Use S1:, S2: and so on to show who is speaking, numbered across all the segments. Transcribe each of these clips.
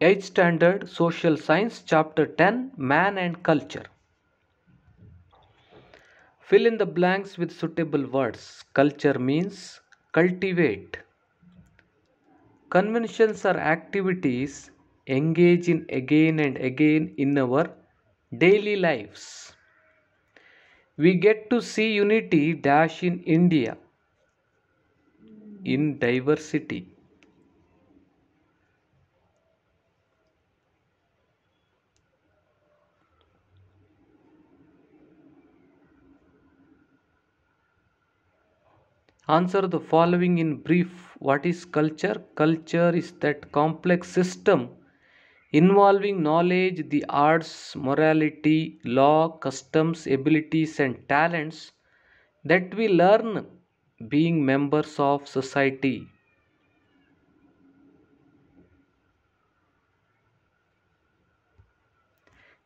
S1: 8th Standard Social Science, Chapter 10 Man and Culture. Fill in the blanks with suitable words. Culture means cultivate. Conventions are activities engage in again and again in our daily lives. We get to see unity dash in India in diversity. Answer the following in brief. What is culture? Culture is that complex system involving knowledge, the arts, morality, law, customs, abilities, and talents that we learn being members of society.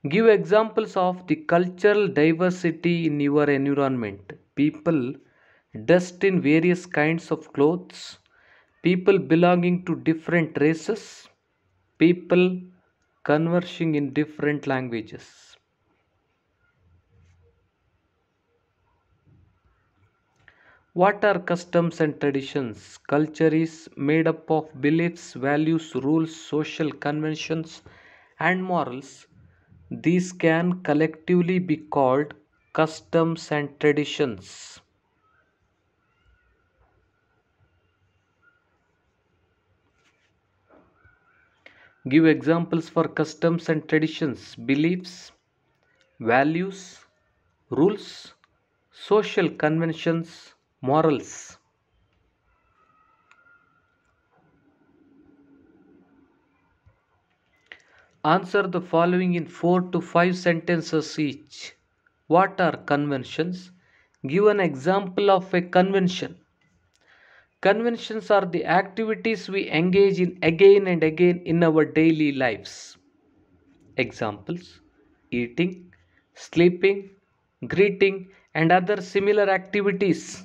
S1: Give examples of the cultural diversity in your environment. People dressed in various kinds of clothes, people belonging to different races, people conversing in different languages. What are customs and traditions? Culture is made up of beliefs, values, rules, social conventions, and morals. These can collectively be called customs and traditions. Give examples for customs and traditions, beliefs, values, rules, social conventions, morals. Answer the following in 4 to 5 sentences each. What are conventions? Give an example of a convention. Conventions are the activities we engage in again and again in our daily lives. Examples eating, sleeping, greeting, and other similar activities.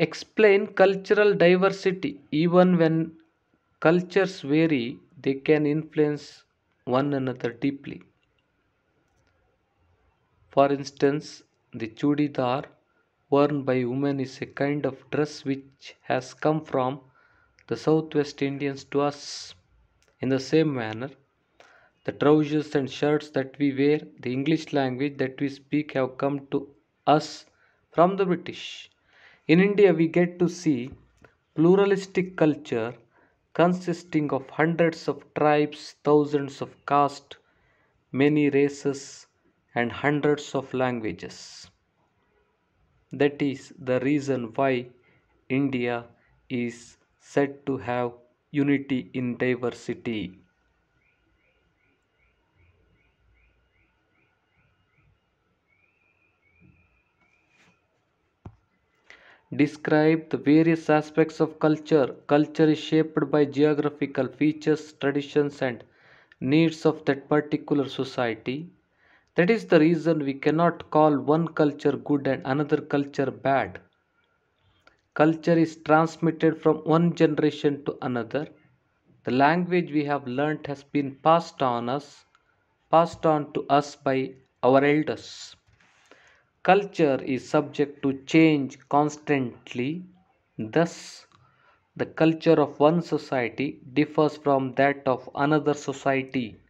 S1: Explain cultural diversity. Even when cultures vary, they can influence one another deeply. For instance, the chudidar worn by women is a kind of dress which has come from the southwest Indians to us. In the same manner, the trousers and shirts that we wear, the English language that we speak, have come to us from the British. In India, we get to see pluralistic culture consisting of hundreds of tribes, thousands of castes, many races, and hundreds of languages. That is the reason why India is said to have unity in diversity. Describe the various aspects of culture. Culture is shaped by geographical features, traditions, and needs of that particular society. That is the reason we cannot call one culture good and another culture bad. Culture is transmitted from one generation to another. The language we have learnt has been passed on us, passed on to us by our elders. Culture is subject to change constantly. Thus, the culture of one society differs from that of another society.